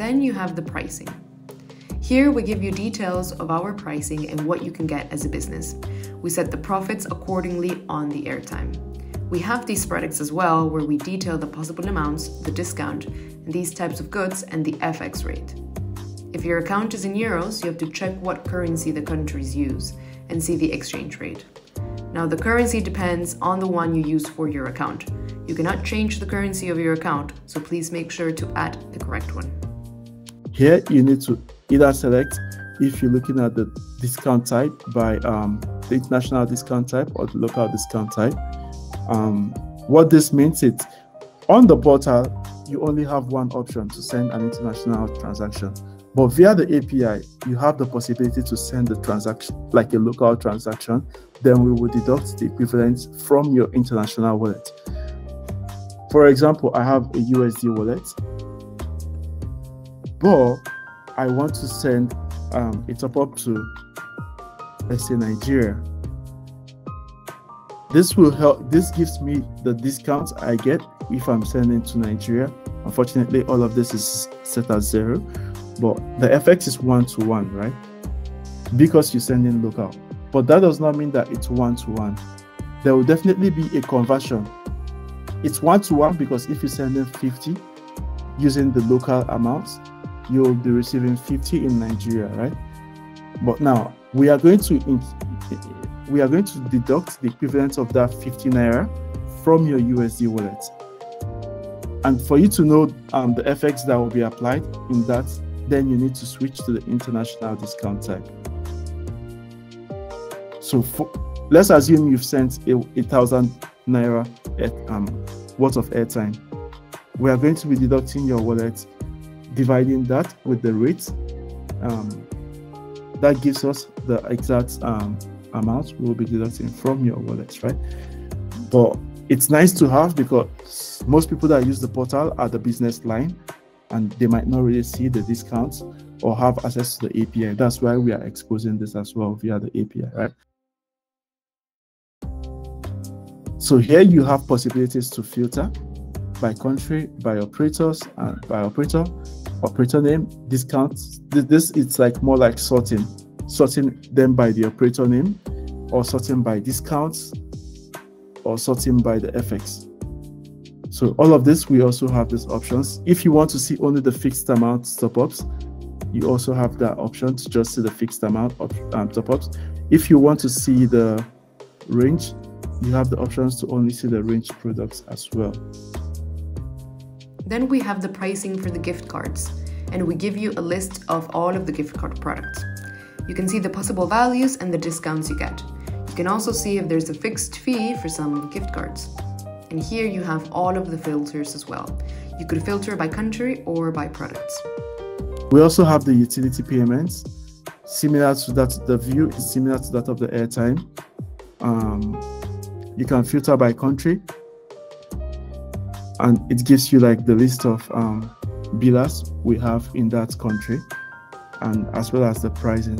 Then you have the pricing. Here we give you details of our pricing and what you can get as a business. We set the profits accordingly on the airtime. We have these products as well where we detail the possible amounts, the discount, and these types of goods and the FX rate. If your account is in euros, you have to check what currency the countries use and see the exchange rate. Now, the currency depends on the one you use for your account. You cannot change the currency of your account, so please make sure to add the correct one. Here, you need to either select if you're looking at the discount type by um, the international discount type or the local discount type. Um, what this means is on the portal, you only have one option to send an international transaction. But via the API, you have the possibility to send the transaction like a local transaction. Then we will deduct the equivalent from your international wallet. For example, I have a USD wallet, but I want to send um, a top up to, let's say, Nigeria. This will help. This gives me the discounts I get if I'm sending to Nigeria. Unfortunately, all of this is set at zero but the FX is one to one, right? Because you're sending local. But that does not mean that it's one to one. There will definitely be a conversion. It's one to one because if you send in 50 using the local amounts, you'll be receiving 50 in Nigeria, right? But now we are going to we are going to deduct the equivalent of that 50 naira from your USD wallet. And for you to know um, the FX that will be applied in that then you need to switch to the international discount type. So for, let's assume you've sent a, a thousand naira at, um, worth of airtime. We are going to be deducting your wallet, dividing that with the rate. Um, that gives us the exact um, amount we'll be deducting from your wallet, right? But it's nice to have because most people that use the portal are the business line and they might not really see the discounts or have access to the API. That's why we are exposing this as well via the API, right? So here you have possibilities to filter by country, by operators, and by operator, operator name, discounts. This it's like more like sorting, sorting them by the operator name, or sorting by discounts, or sorting by the FX. So all of this, we also have these options. If you want to see only the fixed amount top-ups, you also have that option to just see the fixed amount of um, top-ups. If you want to see the range, you have the options to only see the range products as well. Then we have the pricing for the gift cards, and we give you a list of all of the gift card products. You can see the possible values and the discounts you get. You can also see if there's a fixed fee for some gift cards. And here you have all of the filters as well. You could filter by country or by products. We also have the utility payments, similar to that, the view is similar to that of the airtime. Um, you can filter by country and it gives you like the list of um, we have in that country and as well as the pricing.